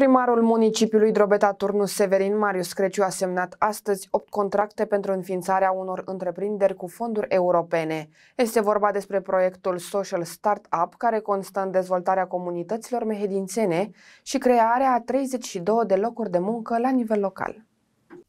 Primarul municipiului Drobeta Turnu Severin Marius Creciu a semnat astăzi 8 contracte pentru înființarea unor întreprinderi cu fonduri europene. Este vorba despre proiectul Social Startup, care constă în dezvoltarea comunităților mehedințene și crearea a 32 de locuri de muncă la nivel local.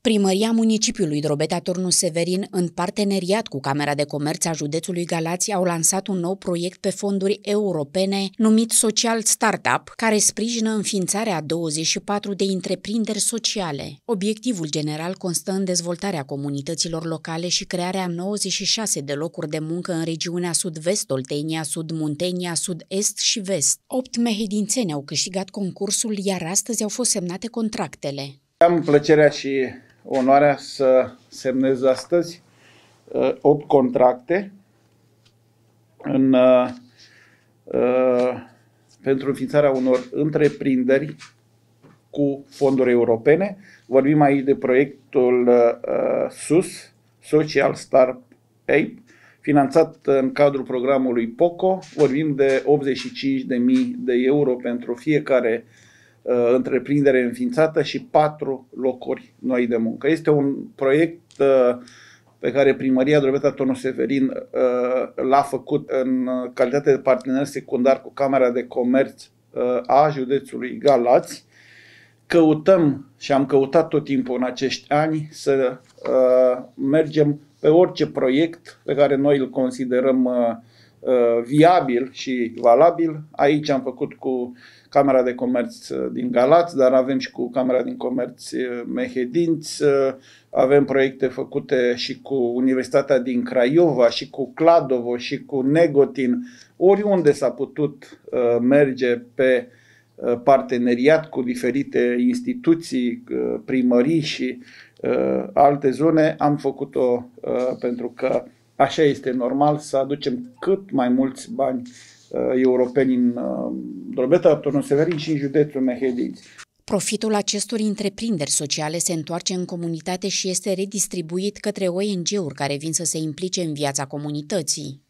Primăria municipiului Drobeta Turnu Severin, în parteneriat cu Camera de Comerț a județului Galați, au lansat un nou proiect pe fonduri europene numit Social Startup, care sprijină înființarea a 24 de întreprinderi sociale. Obiectivul general constă în dezvoltarea comunităților locale și crearea 96 de locuri de muncă în regiunea sud-vest, Oltenia, Sud-Muntenia, Sud-Est și Vest. Opt mehedințeni au câștigat concursul, iar astăzi au fost semnate contractele. Am plăcerea și onoarea să semnez astăzi uh, 8 contracte în, uh, uh, pentru înființarea unor întreprinderi cu fonduri europene. Vorbim aici de proiectul uh, SUS, Social Startup Ape, finanțat în cadrul programului POCO. Vorbim de 85.000 de euro pentru fiecare uh, uh, întreprindere înființată și patru locuri noi de muncă. Este un proiect uh, pe care primăria Drobeta Tonu Severin uh, l-a făcut în calitate de partener secundar cu Camera de Comerț uh, a județului Galați. Căutăm și am căutat tot timpul în acești ani să uh, mergem pe orice proiect pe care noi îl considerăm uh, uh, viabil și valabil. Aici am făcut cu Camera de Comerț uh, din Galați, dar avem și cu Camera din Comerț uh, Mehedinți, uh, avem proiecte făcute și cu Universitatea din Craiova, și cu Cladovo, și cu Negotin, oriunde s-a putut merge pe parteneriat cu diferite instituții, primării și alte zone, am făcut-o pentru că așa este normal să aducem cât mai mulți bani Uh, europeni în uh, Drobeta, Turnul Severin și în județul Mehedinți. Profitul acestor întreprinderi sociale se întoarce în comunitate și este redistribuit către ONG-uri care vin să se implice în viața comunității.